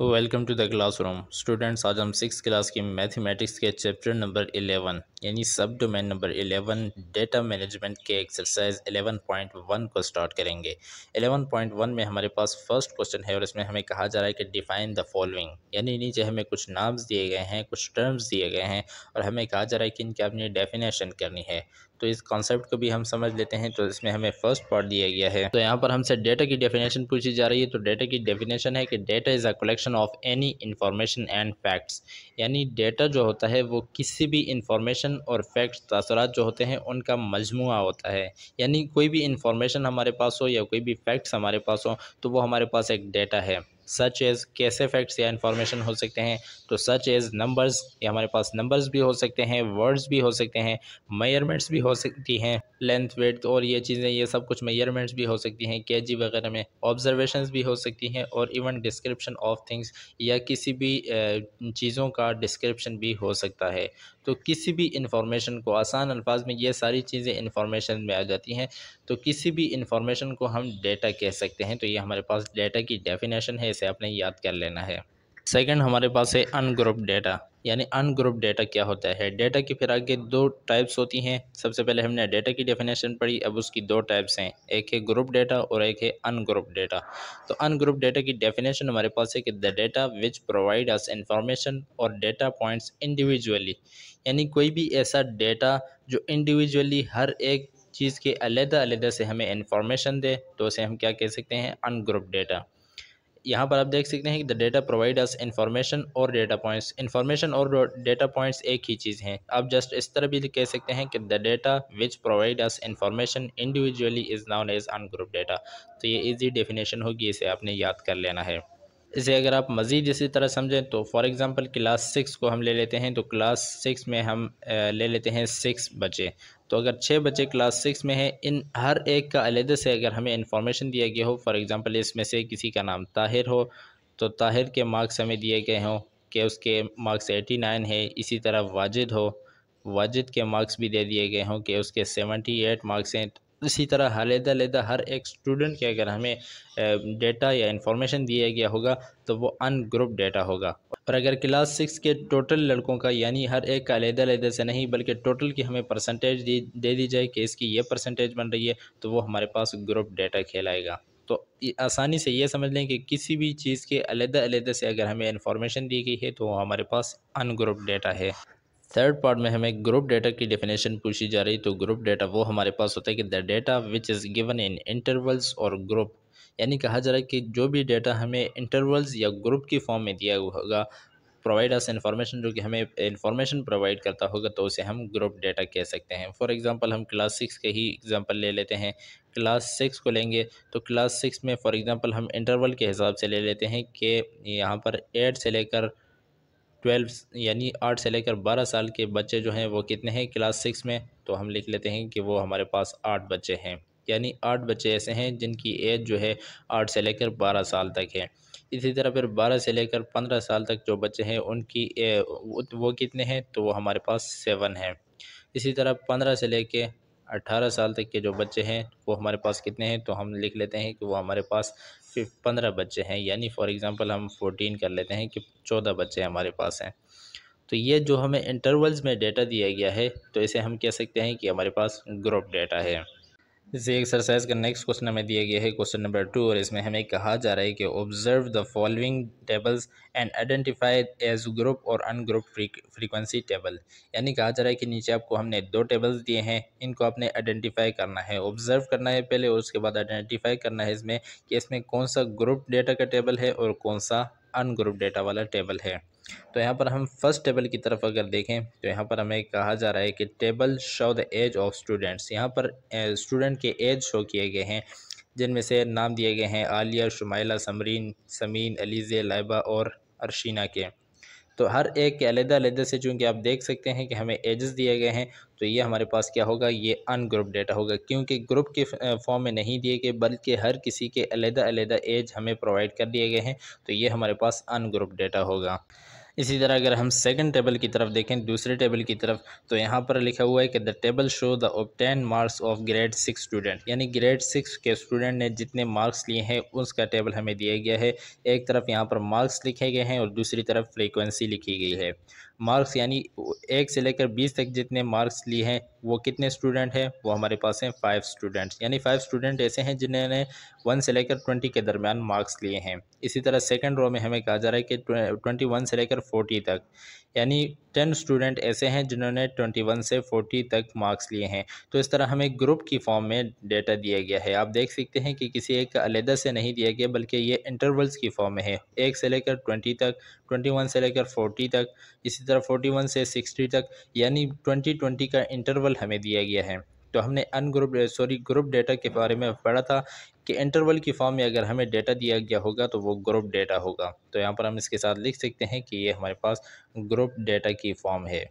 Welcome to the classroom. Students, आज हम six class की मैथमेटिक्स के चैप्टर नंबर इलेवन यानी sub domain number eleven data management के एक्सरसाइज एलेवन पॉइंट वन को स्टार्ट करेंगे। इलेवन पॉइंट वन में हमारे पास फ़र्स्ट क्वेश्चन है और इसमें हमें कहा जा रहा है कि डिफाइन द फॉलोइंग यानी नीचे हमें कुछ नाम्स दिए गए हैं, कुछ टर्म्स दिए गए हैं और हमें कहा जा रहा है कि इनकी अपनी डेफिनेशन करनी है। तो इस कॉन्सेप्ट को भी हम समझ लेते हैं तो इसमें हमें फ़र्स्ट पार्ट दिया गया है। तो यहाँ पर हमसे डेटा की डेफिनेशन पूछी जा रही है तो डेटा की डेफिनेशन है कि data is a collection of any information and facts यानी डेटा जो होता है, वो किसी भी इंफॉर्मेशन और फैक्ट्स तसरात जो होते हैं, उनका मजमू होता है। यानी कोई भी इंफॉर्मेशन हमारे पास हो या कोई भी फैक्ट्स हमारे पास हो तो वो हमारे पास एक डेटा है। सच एज़ कैसे फैक्ट्स या इन्फॉर्मेशन हो सकते हैं तो सच एज़ नंबर्स या हमारे पास नंबर्स भी हो सकते हैं वर्ड्स भी हो सकते हैं मेयरमेंट्स भी हो सकती हैं लेंथ वेट और ये चीज़ें, ये सब कुछ मेयरमेंट्स भी हो सकती हैं के जी वगैरह में ऑब्जर्वेशंस भी हो सकती हैं और इवन डिस्क्रिप्शन ऑफ़ थिंग्स या किसी भी चीज़ों का डिस्क्रिप्शन भी हो सकता है। तो किसी भी इंफॉर्मेशन को, आसान अल्फाज में ये सारी चीज़ें इंफॉर्मेशन में आ जाती हैं तो किसी भी इंफॉर्मेशन को हम डेटा कह सकते हैं तो ये हमारे पास डेटा की डेफिनेशन है इसे आपने याद कर लेना है। सेकंड हमारे पास है अनग्रुप डेटा यानी अनग्रुप डेटा क्या होता है? डेटा की फिर आगे दो टाइप्स होती हैं। सबसे पहले हमने डेटा की डेफिनेशन पढ़ी, अब उसकी दो टाइप्स हैं। एक है ग्रुप डेटा और एक है अनग्रुप डेटा तो अनग्रुप डेटा की डेफिनेशन हमारे पास है कि the data which provide us information और डेटा पॉइंट्स इंडिविजुअली यानी कोई भी ऐसा डेटा जो इंडिविजुअली हर एक चीज़ के अलहदा अलहदा से हमें इंफॉर्मेशन दे तो उसे हम क्या कह सकते हैं? अनग्रुप डेटा यहाँ पर आप देख सकते हैं कि the data provide us information और डेटा पॉइंट्स इन्फॉर्मेशन और डेटा पॉइंट्स एक ही चीज़ हैं। आप जस्ट इस तरह भी कह सकते हैं कि the data which provide us information individually is known as ungroup data तो ये इजी डेफिनेशन होगी, इसे आपने याद कर लेना है। इसे अगर आप मज़ीद इसी तरह समझें तो फॉर एग्ज़ाम्पल क्लास सिक्स को हम ले लेते हैं तो क्लास सिक्स में हम ले लेते हैं सिक्स बच्चे। तो अगर छः बच्चे क्लास सिक्स में हैं, इन हर एक का अलहदे से अगर हमें इंफॉर्मेशन दिया गया हो फॉर एग्ज़ाम्पल इसमें से किसी का नाम ताहिर हो तो ताहिर के मार्क्स हमें दिए गए हों, कि उसके मार्क्स एटी नाइन है, इसी तरह वाजिद हो, वाजिद के मार्क्स भी दे दिए गए हों, कि उसके सेवेंटी एट मार्क्स हैं इसी तरह अलहदा अलहदा हर एक स्टूडेंट के अगर हमें डेटा या इंफॉर्मेशन दिया गया होगा तो वो अनग्रुप डेटा होगा। और अगर क्लास सिक्स के टोटल लड़कों का यानी हर एक का अलहदा अलहदा से नहीं, बल्कि टोटल की हमें परसेंटेज दे, दी जाए कि इसकी ये परसेंटेज बन रही है तो वो हमारे पास ग्रुप डेटा खेलाएगा तो आसानी से ये समझ लें कि किसी भी चीज़ के अलहदा से अगर हमें इन्फॉर्मेशन दी गई है तो वो हमारे पास अनग्रुप डेटा है। थर्ड पार्ट में हमें ग्रुप डेटा की डेफिनेशन पूछी जा रही तो ग्रुप डेटा वो हमारे पास होता है कि the data which is given in intervals और ग्रुप यानी कहा जा रहा है कि जो भी डेटा हमें इंटरवल्स या ग्रुप की फॉर्म में दिया होगा प्रोवाइड अस इन्फॉर्मेशन जो कि हमें इन्फॉर्मेशन प्रोवाइड करता होगा तो उसे हम ग्रुप डेटा कह सकते हैं। फॉर एग्जांपल हम क्लास सिक्स के ही एग्जांपल ले लेते हैं। क्लास सिक्स को लेंगे तो क्लास सिक्स में फॉर एग्जांपल हम इंटरवल के हिसाब से ले लेते हैं कि यहाँ पर एट से लेकर ट्वेल्व यानी आठ से लेकर बारह साल के बच्चे जो हैं वो कितने हैं? क्लास सिक्स में। तो हम लिख लेते हैं कि वो हमारे पास आठ बच्चे हैं। यानी आठ बच्चे ऐसे हैं जिनकी एज जो है आठ से लेकर बारह साल तक है। इसी तरह फिर बारह से लेकर पंद्रह साल तक जो बच्चे हैं उनकी ए, वो कितने हैं? तो वो हमारे पास सेवन हैं। इसी तरह पंद्रह से लेकर 18 साल तक के जो बच्चे हैं, वो हमारे पास कितने हैं तो हम लिख लेते हैं कि वो हमारे पास पंद्रह बच्चे हैं। यानी फॉर एग्ज़ाम्पल हम फोटीन कर लेते हैं कि चौदह बच्चे हमारे पास हैं। तो ये जो हमें इंटरवल्स में डेटा दिया गया है तो इसे हम कह सकते हैं कि हमारे पास ग्रुप डेटा है। इसे एक्सरसाइज का नेक्स्ट क्वेश्चन हमें दिया गया है। क्वेश्चन नंबर टू और इसमें हमें कहा जा रहा है कि observe the following tables and identify as group और अनग्रुप फ्रीक्वेंसी टेबल यानी कहा जा रहा है कि नीचे आपको हमने दो टेबल्स दिए हैं, इनको आपने आइडेंटिफाई करना है। ऑब्ज़र्व करना है पहले, और उसके बाद आइडेंटिफाई करना है इसमें कि इसमें कौन सा ग्रुप डेटा का टेबल है और कौन सा अनग्रुप डेटा वाला टेबल है। तो यहाँ पर हम फ़र्स्ट टेबल की तरफ़ अगर देखें तो यहाँ पर हमें कहा जा रहा है कि table show the age of students यहाँ पर स्टूडेंट के एज शो किए गए हैं, जिनमें से नाम दिए गए हैं आलिया, शुमाइला, समरीन, समीन, अलीज़े, लाइबा और अरशीना के। तो हर एक के अलहदा से चूँकि आप देख सकते हैं कि हमें एजेस दिए गए हैं तो ये हमारे पास क्या होगा? ये अनग्रुप डेटा होगा, क्योंकि ग्रुप के फॉर्म में नहीं दिए गए, बल्कि हर किसी के अलहदा अलहदा एज हमें प्रोवाइड कर दिए गए हैं तो ये हमारे पास अनग्रुप डेटा होगा। इसी तरह अगर हम सेकंड टेबल की तरफ़ देखें, दूसरे टेबल की तरफ़ तो यहाँ पर लिखा हुआ है कि the table show the obtain marks of grade six student यानी ग्रेड सिक्स के स्टूडेंट ने जितने मार्क्स लिए हैं, उसका टेबल हमें दिया गया है। एक तरफ़ यहाँ पर मार्क्स लिखे गए हैं और दूसरी तरफ़ फ्रीक्वेंसी लिखी गई है। मार्क्स यानी एक से लेकर बीस तक जितने मार्क्स लिए हैं, वो कितने स्टूडेंट हैं? वो हमारे पास हैं फाइव स्टूडेंट्स यानी फाइव स्टूडेंट ऐसे हैं जिन्होंने वन से लेकर ट्वेंटी के दरमियान मार्क्स लिए हैं। इसी तरह सेकंड रो में हमें कहा जा रहा है कि ट्वेंटी वन से लेकर फोर्टी तक। यानी टेन स्टूडेंट ऐसे हैं जिन्होंने ट्वेंटी वन से फोर्टी तक मार्क्स लिए हैं। तो इस तरह हमें ग्रुप की फॉर्म में डेटा दिया गया है। आप देख सकते हैं कि किसी एक अलहदा से नहीं दिया गया, बल्कि ये इंटरवल्स की फॉर्म में है। एक से लेकर ट्वेंटी तक ट्वेंटी वन से लेकर फोर्टी तक। इसी तरह फोर्टी वन से सिक्सटी तक, यानी ट्वेंटी ट्वेंटी का इंटरवल हमें दिया गया है। तो हमने अनग्रुप सॉरी ग्रुप डेटा के बारे में पढ़ा था कि इंटरवल की फॉर्म में अगर हमें डेटा दिया गया होगा तो वो ग्रुप डेटा होगा। तो यहाँ पर हम इसके साथ लिख सकते हैं कि ये हमारे पास ग्रुप डेटा की फॉर्म है।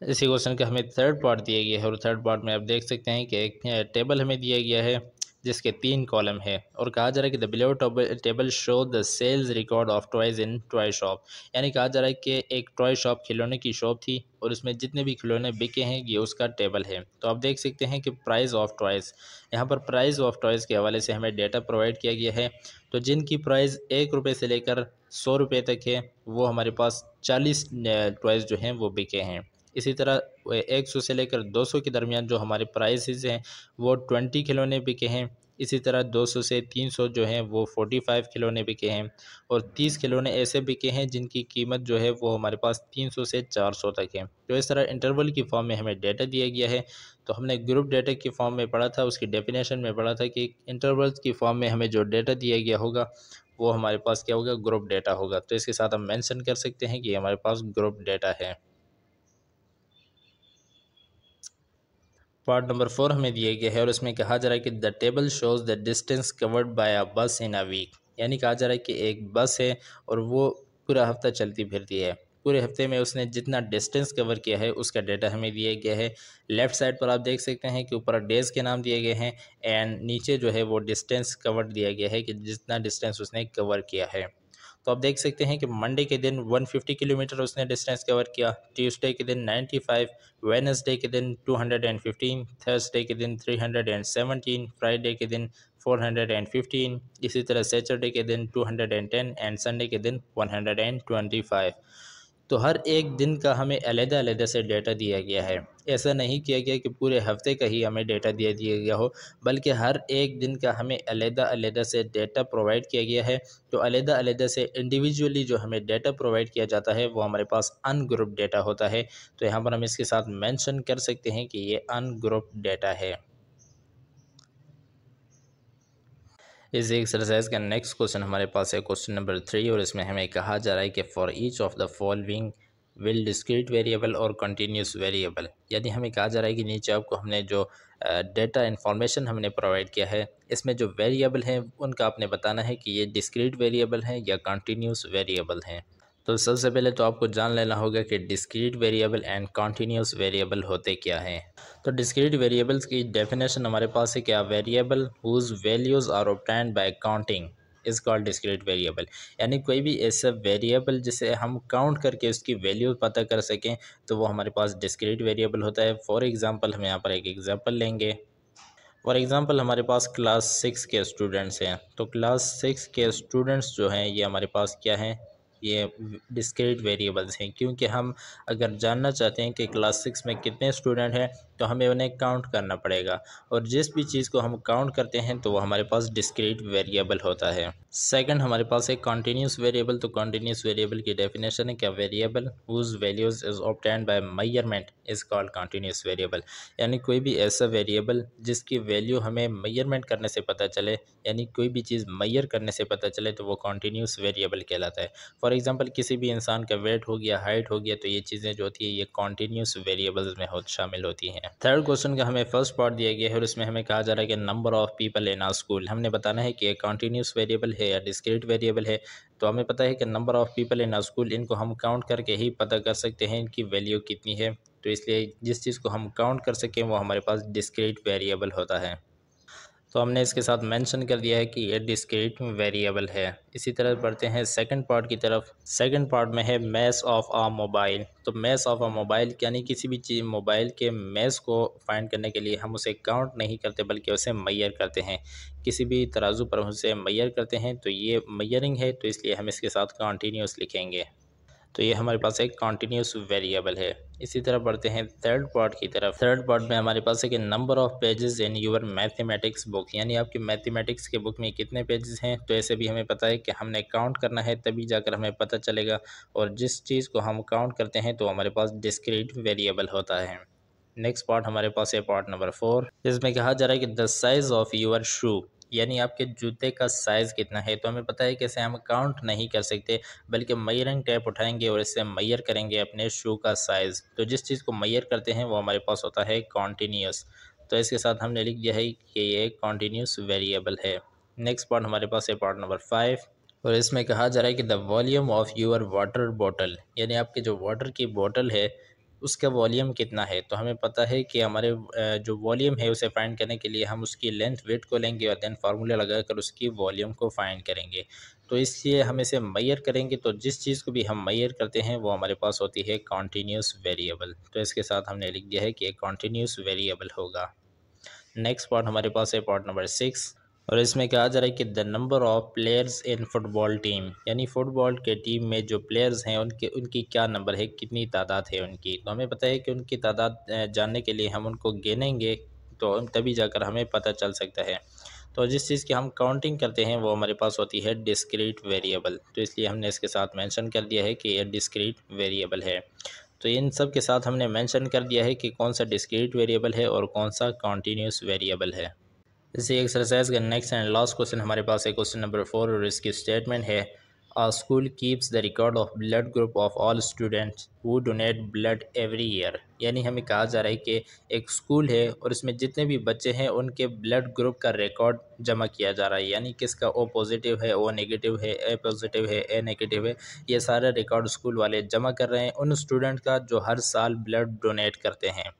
इसी क्वेश्चन का हमें थर्ड पार्ट दिया गया है और थर्ड पार्ट में आप देख सकते हैं कि एक टेबल हमें दिया गया है। जिसके तीन कॉलम है और कहा जा रहा है कि the below table show the sales record of toys in toy shop. यानी कहा जा रहा है कि एक टॉय शॉप खिलौने की शॉप थी और उसमें जितने भी खिलौने बिके हैं, ये उसका टेबल है। तो आप देख सकते हैं कि प्राइस ऑफ़ टॉयज़, यहाँ पर प्राइस ऑफ़ टॉयज़ के हवाले से हमें डेटा प्रोवाइड किया गया है। तो जिनकी प्राइस एक रुपये से लेकर सौ रुपये तक है, वो हमारे पास चालीस टॉयज़ जो हैं, वो बिके हैं। इसी तरह एक सौ से लेकर दो सौ के दरमियान जो हमारे प्राइसेस हैं, वो ट्वेंटी खिलौने बिके हैं। इसी तरह 200 से 300 जो हैं, वो 45 खिलौने बिके हैं। और 30 खिलौने ऐसे बिके हैं, जिनकी कीमत जो है, वो हमारे पास 300 से 400 तक है। तो इस तरह इंटरवल की फॉर्म में हमें डेटा दिया गया है। तो हमने ग्रुप डेटा की फॉर्म में पढ़ा था, उसकी डेफिनेशन में पढ़ा था कि इंटरवल्स की फॉर्म में हमें जो डेटा दिया गया होगा, वो हमारे पास क्या होगा? ग्रुप डेटा होगा। तो इसके साथ हम मैंसन कर सकते हैं कि हमारे पास ग्रुप डेटा है। पार्ट नंबर फोर हमें दिया गया है और उसमें कहा जा रहा है कि the table shows the distance covered by a bus in a week यानी कहा जा रहा है कि एक बस है और वो पूरा हफ़्ता चलती फिरती है। पूरे हफ़्ते में उसने जितना डिस्टेंस कवर किया है, उसका डेटा हमें दिया गया है। लेफ़्ट साइड पर आप देख सकते हैं कि ऊपर डेज़ के नाम दिए गए हैं एंड नीचे जो है वो डिस्टेंस कवर दिया गया है कि जितना डिस्टेंस उसने कवर किया है। तो आप देख सकते हैं कि मंडे के दिन 150 किलोमीटर उसने डिस्टेंस कवर किया, ट्यूसडे के दिन 95 वेनसडे के दिन 215 थर्सडे के दिन 317 फ्राइडे के दिन 415 इसी तरह सैटरडे के दिन 210 एंड संडे के दिन 125 तो हर एक दिन का हमें अलहदा अलहदा से डेटा दिया गया है। ऐसा नहीं किया गया कि पूरे हफ़्ते का ही हमें डेटा दिया दिया गया हो, बल्कि हर एक दिन का हमें अलहदा अलहदा से डेटा प्रोवाइड किया गया है। तो अलहदा अलहदा से इंडिविजुअली जो हमें डेटा प्रोवाइड किया जाता है, वो हमारे पास अनग्रुप डेटा होता है। तो यहाँ पर हम इसके साथ मैंशन कर सकते हैं कि ये अनग्रुप डेटा है। इस एक्सरसाइज का नेक्स्ट क्वेश्चन हमारे पास है क्वेश्चन नंबर थ्री और इसमें हमें कहा जा रहा है कि for each of the following will discrete variable और कंटिन्यूस वेरिएबल यानी हमें कहा जा रहा है कि नीचे आपको हमने जो डेटा इन्फॉर्मेशन हमने प्रोवाइड किया है, इसमें जो वेरिएबल हैं, उनका आपने बताना है कि ये डिस्क्रीट वेरिएबल हैं या कंटिन्यूस वेरिएबल हैं। तो सबसे पहले तो आपको जान लेना होगा कि discrete variable and continuous variable होते क्या हैं। तो डिस्क्रीट वेरिएबल्स की डेफिनेशन हमारे पास है क्या? Variable whose values are obtained by counting is called discrete variable यानी कोई भी ऐसा वेरिएबल जिसे हम काउंट करके उसकी वैल्यू पता कर सकें तो वो हमारे पास डिस्क्रीट वेरिएबल होता है। फॉर एग्ज़ाम्पल हम यहाँ पर एक एग्ज़ाम्पल लेंगे। फॉर एग्ज़ाम्पल हमारे पास क्लास सिक्स के स्टूडेंट्स हैं। तो क्लास सिक्स के स्टूडेंट्स जो हैं, ये हमारे पास क्या हैं? ये डिस्क्रीट वेरिएबल्स हैं। क्योंकि हम अगर जानना चाहते हैं कि क्लास सिक्स में कितने स्टूडेंट हैं तो हमें उन्हें काउंट करना पड़ेगा। और जिस भी चीज़ को हम काउंट करते हैं तो वो हमारे पास डिस्क्रीट वेरिएबल होता है। सेकंड हमारे पास एक कॉन्टीन्यूस वेरिएबल तो कॉन्टीन्यूस वेरिएबल की डेफिनेशन है क्या? Variable whose values is obtained by measurement is called continuous variable यानी कोई भी ऐसा वेरिएबल जिसकी वैल्यू हमें मैयरमेंट करने से पता चले, यानी कोई भी चीज़ मैयर करने से पता चले तो वो कॉन्टीन्यूस वेरिएबल कहलाता है। फॉर एग्ज़ाम्पल किसी भी इंसान का वेट हो गया हाइट हो गया तो ये चीज़ें जो होती है, ये कॉन्टीन्यूस वेरिएबल्स में हो, शामिल होती हैं। थर्ड क्वेश्चन का हमें फ़र्स्ट पार्ट दिया गया है और इसमें हमें कहा जा रहा है कि number of people in our school हमने बताना है कि कॉन्टीन्यूस वेरिएबल है या डिस्क्रीट वेरिएबल है। तो हमें पता है कि number of people in our school इनको हम काउंट करके ही पता कर सकते हैं इनकी वैल्यू कितनी है। तो इसलिए जिस चीज़ को हम काउंट कर सकें, वो हमारे पास डिस्क्रीट वेरिएबल होता है। तो हमने इसके साथ मेंशन कर दिया है कि ये डिस्क्रीट वेरिएबल है। इसी तरह बढ़ते हैं सेकंड पार्ट की तरफ़। सेकंड पार्ट में है मैस ऑफ़ आ मोबाइल तो मैस ऑफ़ आ मोबाइल यानी किसी भी चीज़ मोबाइल के मैस को फाइंड करने के लिए हम उसे काउंट नहीं करते बल्कि उसे मैयर करते हैं। किसी भी तराजू पर उसे मैयर करते हैं तो ये मैयरिंग है तो इसलिए हम इसके साथ कॉन्टीन्यूस लिखेंगे। तो ये हमारे पास एक कॉन्टीन्यूस वेरिएबल है। इसी तरह बढ़ते हैं थर्ड पार्ट की तरफ़। थर्ड पार्ट में हमारे पास एक number of pages in your mathematics book यानी आपकी मैथमेटिक्स के बुक में कितने पेजेस हैं? तो ऐसे भी हमें पता है कि हमने काउंट करना है, तभी जाकर हमें पता चलेगा। और जिस चीज़ को हम काउंट करते हैं तो हमारे पास डिस्क्रीट वेरिएबल होता है। नेक्स्ट पार्ट हमारे पास है पार्ट नंबर फोर जिसमें कहा जा रहा है कि the size of your shoe यानी आपके जूते का साइज़ कितना है तो हमें पता है कि इसे हम काउंट नहीं कर सकते, बल्कि मैयरिंग टैप उठाएँगे और इससे मैयर करेंगे अपने शू का साइज़ तो जिस चीज़ को मैयर करते हैं, वो हमारे पास होता है कॉन्टीन्यूस तो इसके साथ हमने लिख दिया है कि ये कॉन्टीन्यूस वेरिएबल है। नेक्स्ट पार्ट हमारे पास है पार्ट नंबर फाइव और इसमें कहा जा रहा है कि the volume of your water bottle यानी आपके जो वाटर की बॉटल है उसका वॉल्यूम कितना है? तो हमें पता है कि हमारे जो वॉल्यूम है उसे फाइंड करने के लिए हम उसकी लेंथ, वेट को लेंगे और देन फार्मूला लगाकर उसकी वॉल्यूम को फाइंड करेंगे। तो इसलिए हम इसे मैयर करेंगे तो जिस चीज़ को भी हम मैयर करते हैं वो हमारे पास होती है कॉन्टीन्यूस वेरिएबल तो इसके साथ हमने लिख दिया है कि एक कॉन्टीन्यूस वेरिएबल होगा। नेक्स्ट पार्ट हमारे पास है पार्ट नंबर सिक्स और इसमें कहा जा रहा है कि the number of players in football team यानी फ़ुटबॉल के टीम में जो प्लेयर्स हैं, उनके, उनकी क्या नंबर है, कितनी तादाद है उनकी। तो हमें पता है कि उनकी तादाद जानने के लिए हम उनको गिनेंगे तो तभी जाकर हमें पता चल सकता है। तो जिस चीज़ की हम काउंटिंग करते हैं, वो हमारे पास होती है डिस्क्रीट वेरिएबल तो इसलिए हमने इसके साथ मेंशन कर दिया है कि ये डिस्क्रीट वेरिएबल है। तो इन सब के साथ हमने मेंशन कर दिया है कि कौन सा डिस्क्रीट वेरिएबल है और कौन सा कॉन्टीन्यूस वेरिएबल है। इसी एक्सरसाइज का नेक्स्ट एंड लास्ट क्वेश्चन हमारे पास है क्वेश्चन नंबर फोर और इसकी स्टेटमेंट है a school keeps the record of blood group of all students who donate blood every year यानी हमें कहा जा रहा है कि एक स्कूल है और इसमें जितने भी बच्चे हैं, उनके ब्लड ग्रुप का रिकॉर्ड जमा किया जा रहा है। यानी किसका ओ पॉजिटिव है ओ नेगेटिव है ए पॉजिटिव है ए नेगेटिव है, ये सारे रिकॉर्ड स्कूल वाले जमा कर रहे हैं। उन स्टूडेंट का जो हर साल ब्लड डोनेट करते हैं।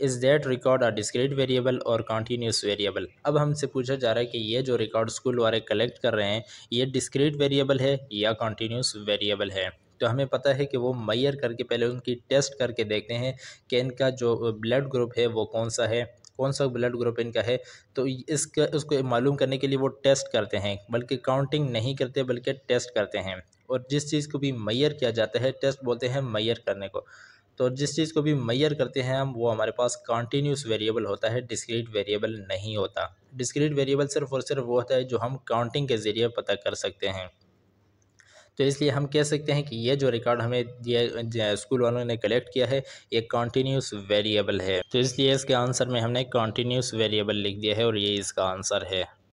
Is that record are discrete variable और कॉन्टीन्यूस वेरिएबल? अब हमसे पूछा जा रहा है कि ये जो रिकॉर्ड स्कूल वाले कलेक्ट कर रहे हैं, ये डिस्क्रीट वेरिएबल है या कॉन्टीन्यूस वेरिएबल है? तो हमें पता है कि वो मैयर करके पहले उनकी टेस्ट करके देखते हैं कि इनका जो ब्लड ग्रुप है वो कौन सा है, कौन सा ब्लड ग्रुप इनका है। तो इसका, उसको मालूम करने के लिए वो टेस्ट करते हैं, बल्कि काउंटिंग नहीं करते, बल्कि टेस्ट करते हैं। और जिस चीज़ को भी मैयर किया जाता है, टेस्ट बोलते हैं मैयर करने को। तो जिस चीज़ को भी मैयर करते हैं हम, वो हमारे पास कॉन्टीन्यूस वेरिएबल होता है डिस्क्रीट वेरिएबल नहीं होता। डिस्क्रीट वेरिएबल सिर्फ़ और सिर्फ़ वो होता है जो हम काउंटिंग के ज़रिए पता कर सकते हैं। तो इसलिए हम कह सकते हैं कि ये जो रिकॉर्ड हमें दिया स्कूल वालों ने कलेक्ट किया है, ये कॉन्टीन्यूस वेरिएबल है। तो इसलिए इसके आंसर में हमने कॉन्टीन्यूस वेरिएबल लिख दिया है और ये इसका आंसर है।